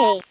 Okay.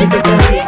Supercomputer.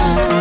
love.